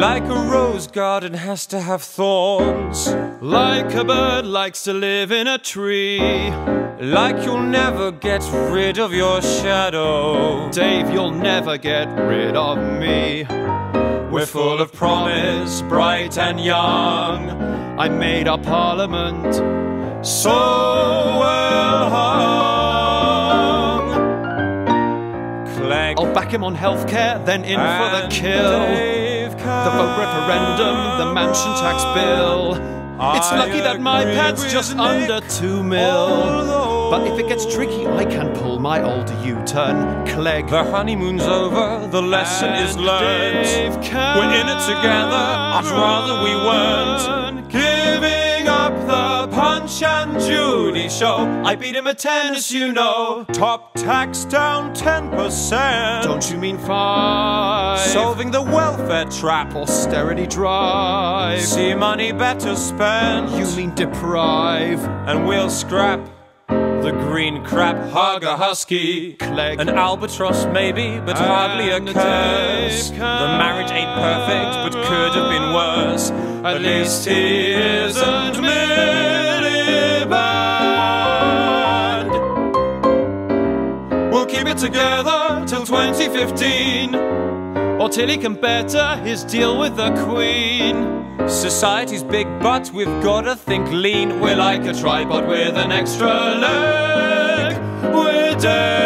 Like a rose garden has to have thorns. Like a bird likes to live in a tree. Like you'll never get rid of your shadow. Dave, you'll never get rid of me. We're full of promise, bright and young. I made our parliament so back him on healthcare, then in for the kill. The vote referendum, the mansion tax bill. It's lucky that my pad's just under two mil. But if it gets tricky, I can pull my old U-turn. Clegg. The honeymoon's over, the lesson is learned. We're in it together, I'd rather we weren't. Giving up the Punch and Judy show. I beat him at tennis, you know. Top tax down 10%. Don't you mean five? Solving the welfare trap. Austerity drive. See money better spent. You mean deprive. And we'll scrap the green crap, hug a husky, Clegg. an albatross maybe, but hardly a curse. The marriage ain't perfect, but could have been worse. At least he isn't We'll keep it together till 2015 Or till he can better his deal with the Queen. Society's big but we've gotta think lean. We're like a tripod with an extra leg. We're dead.